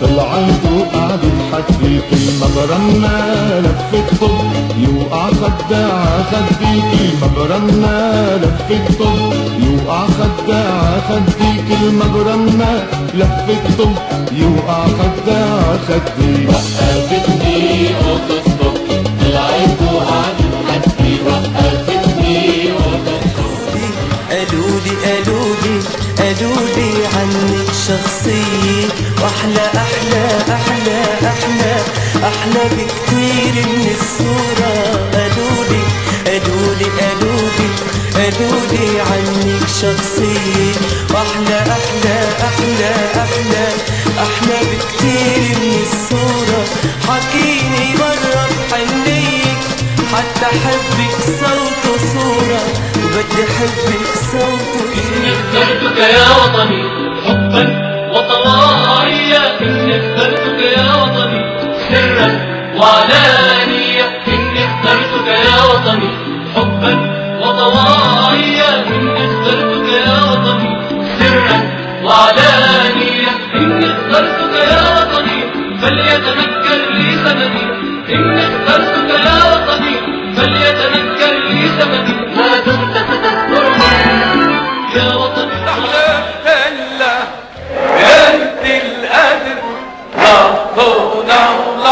طلعت وقعدت حكي كل ما برنا لفت طب يوقع خداع خدي كل ما برنا لفت طب يوقع خداع خدي كل ما برنا لفت طب يوقع خداع خدي وقفتني وتصطب طلعت وقعدت حكي وقفتني وتصطب قالوا لي قالوا لي قالوا لي عنك شخصية وأحلى أحلى أحلى أحلى أحلى بكتير من الصورة. قالوا لي قالوا لي قالوا لي قالوا لي عنك شخصية. وأحلى أحلى أحلى أحلى أحلى بكتير من الصورة. حكيني مرة بحنيك حتى حبك صوت وصورة. وبدي حبك صوت وصورة. اخترتك يا وطني حبا وعلانية إني اخترتك يا وطني حبا وطواعية إني اخترتك يا وطني سرا وعلانية. إني اخترتك يا وطني فليتنكر لي سندي إني اخترتك يا وطني فليتنكر لي سندي ما دمت تذكرني يا وطني. إلا بنت القدر لا طول ولا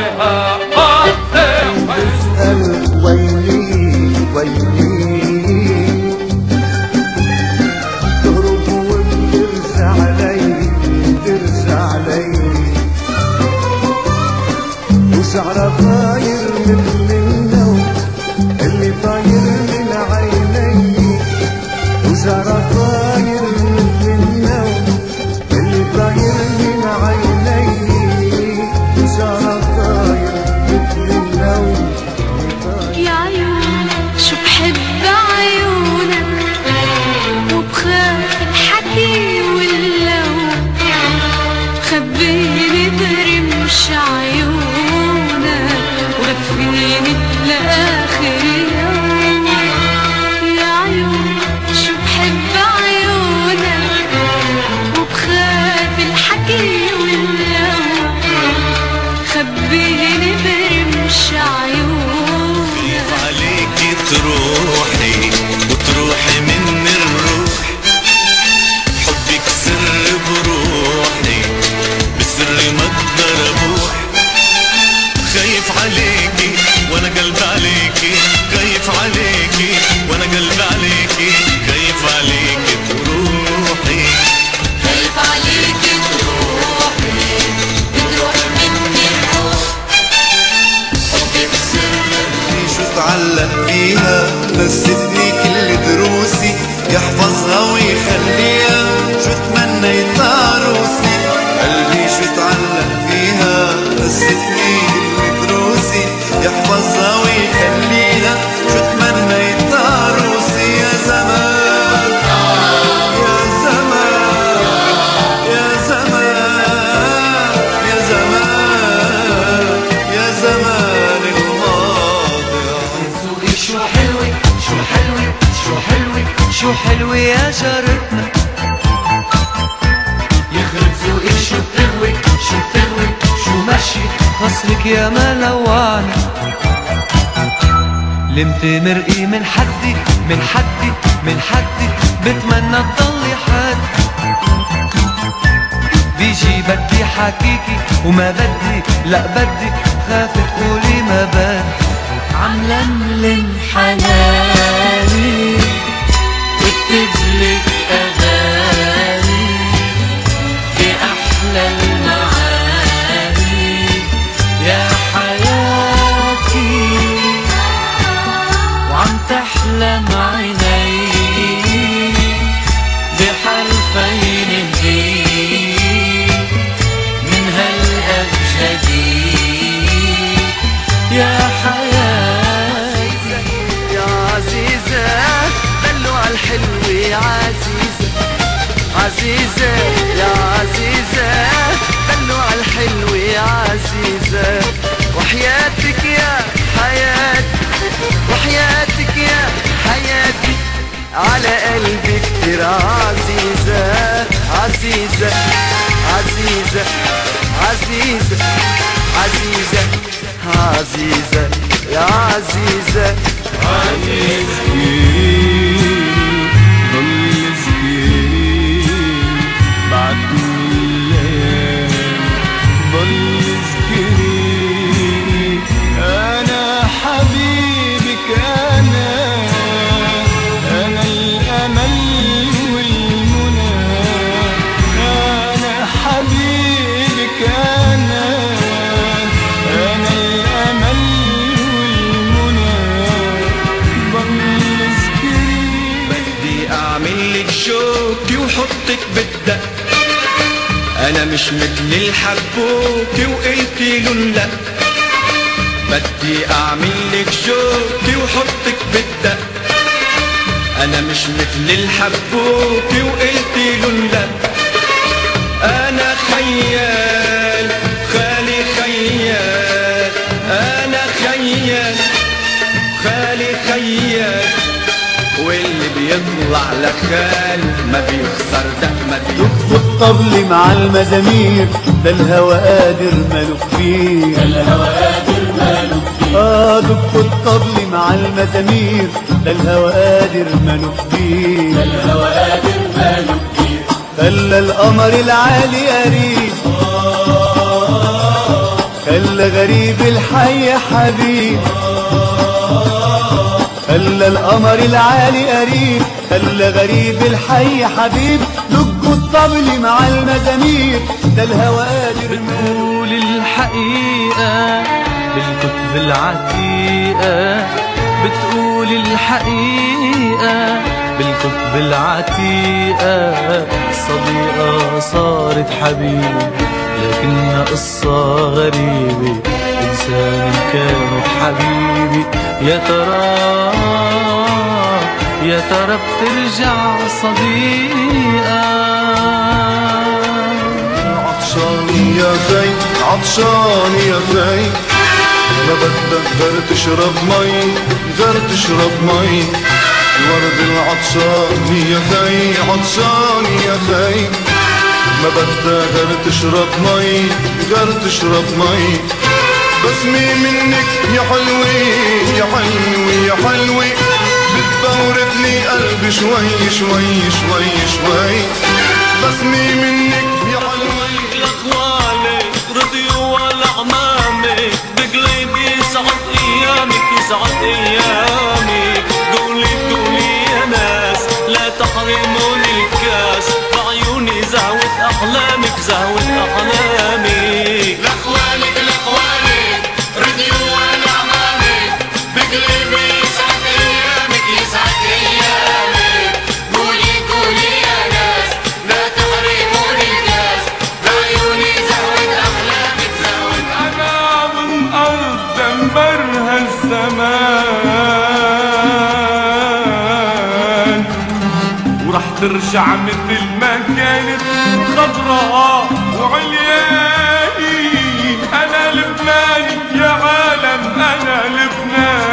Hare لآخر يوم حلوة شو حلوة شو حلوة شو حلوة يا جارتنا؟ يخرب ذوقك شو بتغوي شو بتغوي شو ماشي فصلك يا ملواني لمت مرقي من حدي من حدي من حدي بتمنى تضلي حدي بيجي بدي حكيكي وما بدي لا بدي خاف تقولي ما بدي. عم لملم حناني. اكتب لك أغاني. باحلى المعاني. يا حياتي. وعم تحلم عيني. بحرفين من هالأبجدي. يا حياتي. حلوة عزيزة. عزيزة يا عزيزة. دلوا عالحلوة عزيزة. وحياتك يا حياتي. وحياتك يا حياتي. على قلبي كتير عزيزة. عزيزة. عزيزة. عزيزة. عزيزة. عزيزة. يا عزيزة. عزيزة. وحطك بالدق أنا مش مثل الحبوكي وقلتي له لا. بدي أعمل لك شوكي وحطك بالدق أنا مش مثل الحبوكي وقلتي له لا. بيطلع لخال ما بيخسر ده ما بيخسر. والطبل مع المزامير ده الهوى قادر مالك فيه ده الهوى قادر مالك فيه آه دق الطبل مع المزامير ده الهوى قادر مالك فيه ده الهوى قادر مالك فيه خلى القمر العالي قريب. خلى غريب الحي حبيب. خلى القمر العالي قريب خلى غريب الحي حبيب. دق الطبل مع المزامير ده الهوى قادر بتقول الحقيقة بالكتب العتيقة. بتقول الحقيقة بالكتب العتيقة. صديقة صارت حبيبة لكنها قصة غريبة. إنسان كانت حبيبي يا ترى يا ترى بترجع صديقة عطشان يا زي عطشان يا زي ما بدك غير تشرب مي غير تشرب مي. الورد العطشان يا زي عطشان يا زي ما بدك غير تشرب مي غير تشرب مي. بسمي منك يا حلوة يا حلوة يا حلوة بتدورتني قلبي شوي شوي شوي شوي. بسمي منك يا حلوة لاخوالك رضيوا ولا عمامك بقلبي يسعد أيامك يسعد أيامك. ترجع مثل ما كانت خضراء وعلياني أنا لبناني يا عالم أنا لبناني.